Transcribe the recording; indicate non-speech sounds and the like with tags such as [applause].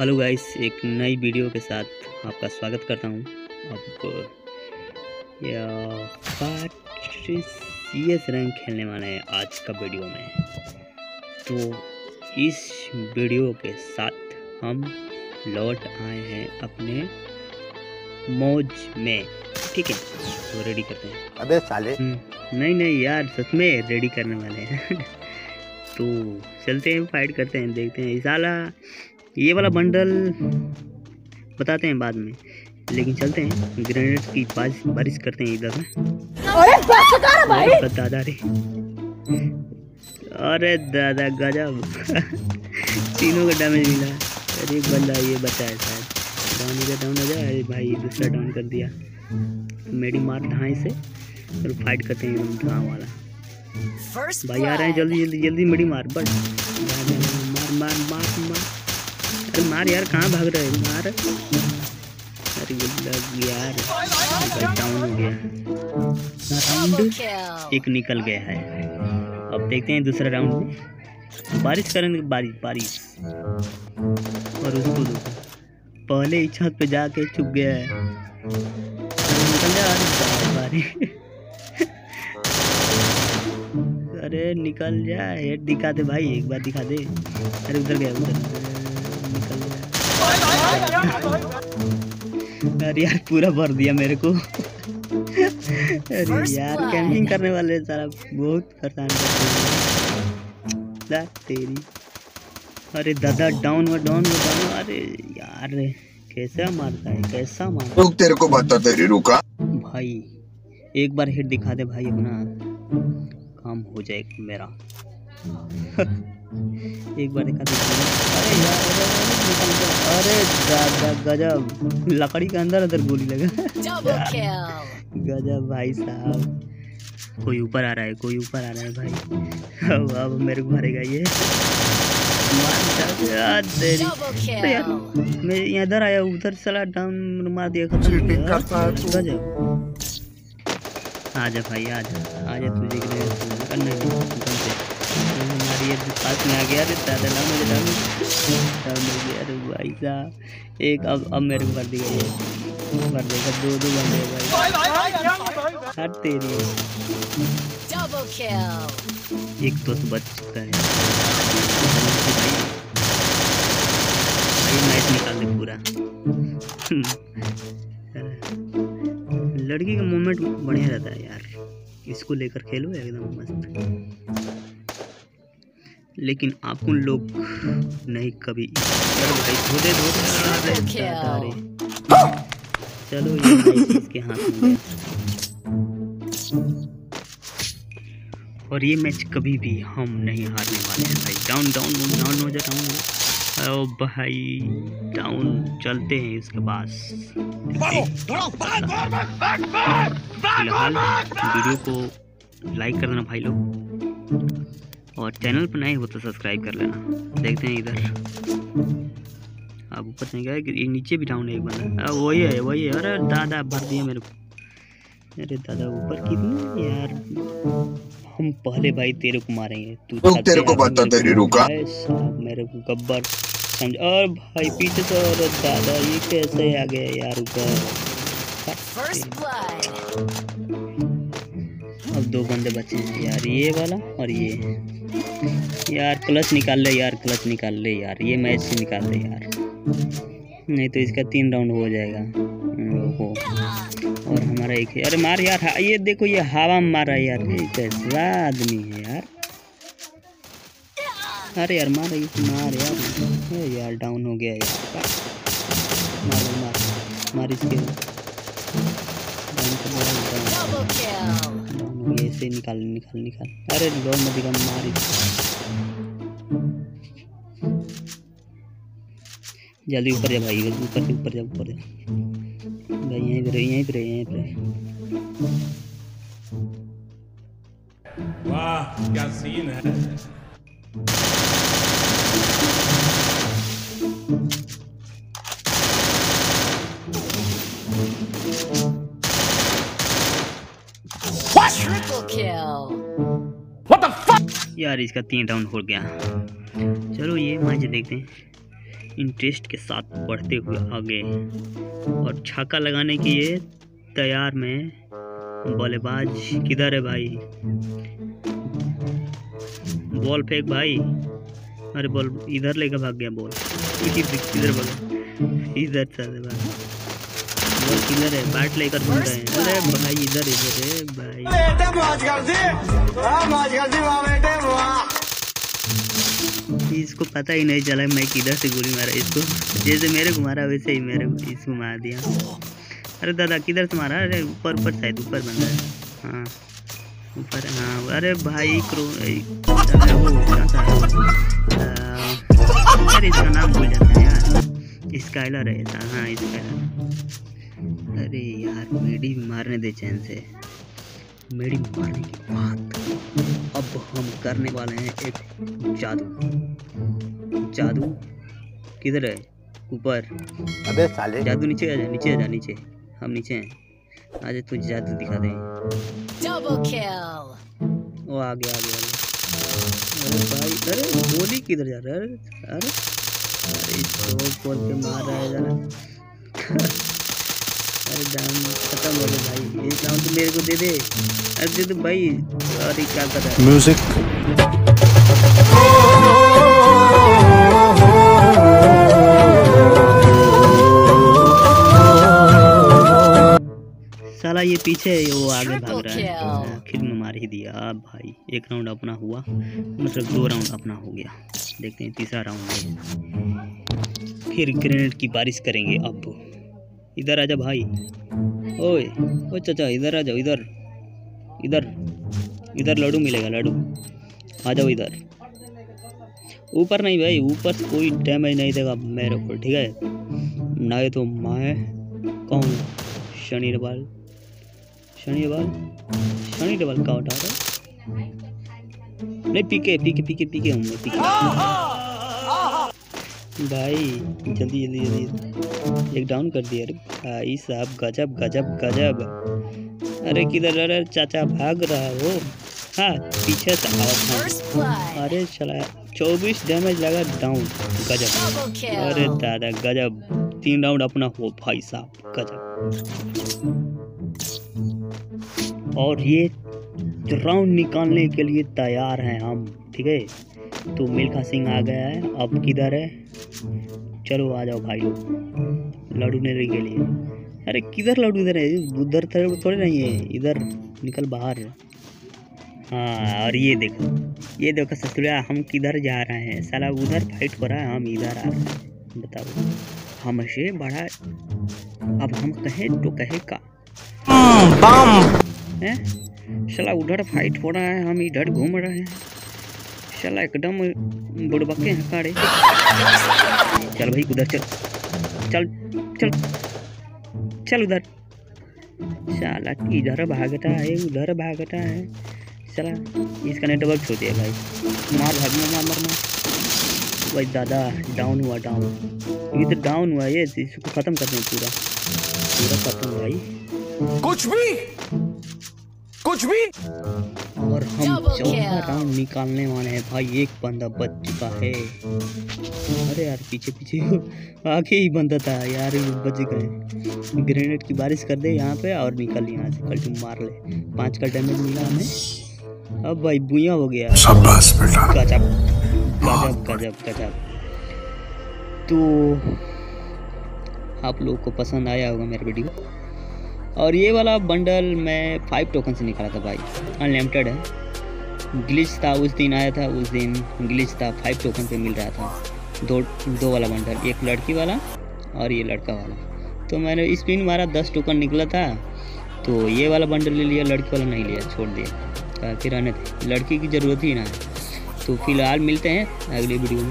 Hello guys एक नई video के साथ आपका स्वागत करता हूँ। अब सी एस रैंक खेलने वाले हैं आज का वीडियो में। तो इस वीडियो के साथ हम लौट आए हैं अपने मौज में। ठीक है तो रेडी करते हैं। अबे साले। हम्म, नहीं नहीं यार सच में रेडी करने वाले हैं। [laughs] तो चलते हैं फाइट करते हैं देखते हैं। साला ये वाला बंडल बताते हैं बाद में लेकिन चलते हैं। ग्रेनेड की बारिश बारिश करते हैं इधर। अरे दादा रे। अरे दादा गजब। तीनों का डैमेज मिला। अरे एक बंदा ये बचा है शायद। डाउन हो डाउन हो जाए अरे भाई दूसरा डाउन कर दिया। मेरी मार ढाई से। और फाइट करते हैं ढाँ वाला। भाई आ रहे हैं जल्दी जल्दी जल्दी मेरी मार। बट मार मार मार मार। अरे मार यार, कहाँ भाग रहे मार। अरे यार। डाउन हो गया। राउंड एक निकल गया है। अब देखते हैं दूसरा राउंड में। बारिश करेंगे बारिश बारिश। और उसको पहले ही छत पे जाके छुप गया है। निकल जा बारिश अरे निकल जा हेड दिखा दे भाई, एक बार दिखा दे। अरे उधर गया, उधर। अरे यार पूरा भर दिया मेरे को। अरे यार कैंपिंग करने वाले सारा बहुत परेशान करते हैं ला तेरी। अरे दादा डाउन हुआ डाउन हुआ डाउन अरे यार कैसा मारता है कैसा मारता रुक तेरे को बता तेरी रुका। भाई एक बार हिट दिखा दे भाई अपना। काम हो जाएगा मेरा। [laughs] एक बार दिखा अरे यार अरे, दादा गजब। लकड़ी के अंदर अंदर गोली लगा। गजब भाई साहब। कोई ऊपर आ रहा है कोई ऊपर आ रहा है भाई। अब अब मेरे को मारेगा ये। जा- मैं इधर आया उधर चला डाउन मार दिया खत्म। हो चीटिंग गया। करता है तू। गजब। आजा भाई आजा आजा तुझे के लिए हमारी ये पास में आ गया अरे दादा ना मुझे डाउन डाउन हो गया अरे भाई साहब एक अब अब मेरे को कर दिया ये। कर देगा दो दो बंदे भाई। हट तेरी एक तो बच चुका है। भाई भाई मैच निकाल दे पूरा। लड़की का मोमेंट बढ़िया रहता है यार। इसको लेकर खेलो एकदम मस्त। लेकिन आप उन लोग नहीं कभी भाई धो दे धो दे अरे दादा रे। चलो ये इसके हाथ में और ये मैच कभी भी हम नहीं हारने वाले हैं भाई। डाउन डाउन डाउन हो जा डाउन ओ भाई डाउन चलते हैं इसके पास। फ़िलहाल वीडियो को लाइक कर देना भाई लोग। और चैनल पर नए हो तो सब्सक्राइब कर लेना। देखते हैं इधर। अब ऊपर नहीं गया कि नीचे भी डाउन है एक बंदा। आ, वही है वही है। अरे दादा भर दिया मेरे को। अरे दादा ऊपर कितने यार? हम पहले भाई तेरे को मारेंगे। तू छत तेरे को बता तेरी रुका। साहब मेरे को गब्बर समझ और भाई पीछे से और दादा ये कैसे आ गए यार? ऊपर अब दो बंदे बचे हैं यार ये वाला और ये। यार क्लच निकाल ले यार क्लच निकाल ले यार, ये मैच से निकाल ले यार। नहीं तो इसका तीन राउंड हो जाएगा। ओहो। और हमारा एक है। अरे मार यार ये देखो, ये हवा में मारा यार, ये कैसा आदमी है यार। अरे यार, मार इस मार यार। यार डाउन हो गया यार। मार मार मार इसके। हो। ऐसे निकाल निकाल निकाल। अरे लो मत मार इसको। जल्दी ऊपर जा भाई ऊपर से ऊपर जा ऊपर जा भाई यहीं पे यहीं पे यहीं पे वाह क्या सीन है। यार इसका तीन राउंड हो गया। चलो ये मैच देखते हैं। इंटरेस्ट के साथ बढ़ते हुए आगे। और छाका लगाने के लिए तैयार में बल्लेबाज किधर है भाई? बॉल फेंक भाई। अरे बॉल इधर लेकर भाग गया बॉल। किधर भागा? इधर चल भाई बॉल किधर है? बैट लेकर घूम रहे हैं। अरे भाई इधर इधर है भाई। इसको पता ही नहीं चला मैं किधर से गोली मारा इसको। जैसे मेरे को मारा, वैसे ही मेरे इसको मार दिया। अरे दादा, किधर से मारा? अरे ऊपर ऊपर शायद ऊपर बंदा है। हाँ ऊपर हाँ अरे भाई, क्रो? अरे इसका नाम भूल जाता है यार। स्काइलर है हाँ स्काइलर। अरे यार मेडी मारने दे चैन से मेडी मारने के बाद अब हम करने वाले हैं एक जादू। जादू किधर है? ऊपर। अबे साले। जादू नीचे आ जा नीचे आ जा नीचे। हम नीचे हैं। आज तुझे जादू दिखा दें। Double kill. वो आ गया आ गया अरे भाई अरे गोली किधर जा रहा है? अरे अरे अरे इसको बोल के मार रहा है जरा [laughs] अरे डाउन खत्म हो गया भाई। ये डाउन तो मेरे को दे दे। अरे दे दे भाई अरे क्या कर रहा है? साला ये पीछे है, वो आगे भाग रहा है। आखिर में मार ही दिया। अब भाई एक राउंड अपना हुआ। मतलब दो राउंड अपना हो गया। देखते हैं तीसरा राउंड है फिर ग्रेनेड की बारिश करेंगे अब। इधर आजा भाई। ओए ओ चाचा, इधर आ जाओ, इधर। इधर इधर लड्डू मिलेगा, लड्डू। आ जाओ इधर। ऊपर नहीं भाई, ऊपर से कोई डैमेज नहीं देगा मेरे को, ठीक है? नहीं तो मैं कौन शनि रवाल शनि रवाल शनि रवाल का उठा रहा? नहीं, पीके पीके पीके पीके हूँ मैं पीके भाई जल्दी जल्दी जल्दी। एक डाउन कर दिया अरे भाई साहब गजब गजब गजब। अरे किधर अरे चाचा भाग रहा हो हाँ पीछे से आवाज़ अरे चला चौबीस डैमेज लगा डाउन गजब। अरे दादा गजब। तीन राउंड अपना हो भाई साहब गजब। और ये राउंड निकालने के लिए तैयार हैं हम ठीक है? तो मिल्खा सिंह आ गया है अब किधर है? चलो आ जाओ भाई। लोग लड्डू लेने के लिए अरे किधर लड्डू इधर है? उधर थोड़े थोड़े नहीं है इधर निकल बाहर हाँ। और ये देखो ये देखो ससुरा हम किधर जा रहे हैं? साला उधर फाइट हो रहा है हम इधर आ रहे हैं। बताओ हमसे बड़ा अब हम कहें तो कहे का? हैं साला उधर फाइट हो रहा है हम इधर घूम रहे हैं। साला एकदम बुड़बके हैं काड़े। चल भाई, उधर चल। चल चल। चल उधर। साला, इधर भागता है, उधर भागता है। चला इसका नेटवर्क छोड़ दिया भाई। मार भाग में मार मार मार। भाई, दादा डाउन हुआ डाउन ये तो डाउन हुआ ये, इसको खत्म करते हैं पूरा। पूरा खत्म भाई कुछ भी? कुछ भी? और हम चौथा राउंड निकालने वाले हैं। भाई एक बंदा बच चुका है। अरे यार पीछे पीछे। [laughs] आगे ही बंदा था यार ये बच गए। ग्रेनेड की बारिश कर दे यहाँ पे और निकल यहाँ से कल तुम मार ले। पाँच का डैमेज मिला हमें। अब भाई बुया हो गया। गजब। गजब गजब गजब। तो आप लोगों को पसंद आया होगा मेरा वीडियो। और ये वाला बंडल मैं फाइव टोकन से निकाला था भाई। अनलिमिटेड है। ग्लिच था, उस दिन आया था, उस दिन ग्लिच था फाइव टोकन पे मिल रहा था। दो दो वाला बंडल एक लड़की वाला और ये लड़का वाला। तो मैंने स्पिन मारा, दस टोकन निकला था। तो ये वाला बंडल ले लिया, लड़की वाला नहीं लिया, छोड़ दिया। ताकि रहने थे लड़की की ज़रूरत ही ना तो फ़िलहाल मिलते हैं अगली वीडियो में।